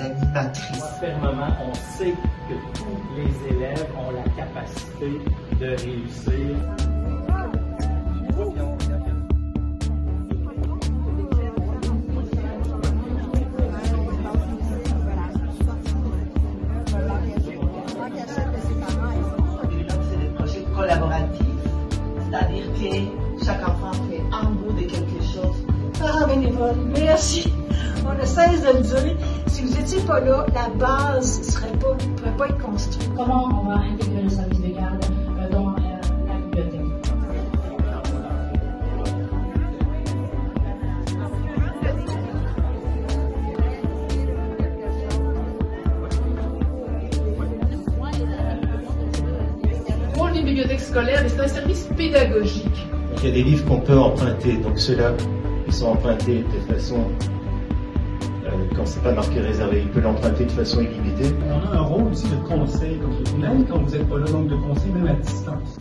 animatrice. Fermement, on sait que tous les élèves ont la capacité de réussir. C'est des projets collaboratifs, c'est-à-dire que chaque enfant fait un bout de quelque chose. Parents bénévoles, merci. On ne cesse de le dire. Si vous n'étiez pas là, la base ne serait pas, pourrait pas être construite. Comment on va intégrer le service de garde euh, dans euh, la bibliothèque? Le rôle d'une bibliothèque scolaire, c'est un service pédagogique. Il y a des livres qu'on peut emprunter, donc ceux-là, ils sont empruntés de façon, quand c'est pas marqué réservé, il peut l'emprunter de façon illimitée. On a un rôle aussi de conseil, dis, même quand vous n'êtes pas là, donc de conseil même à distance.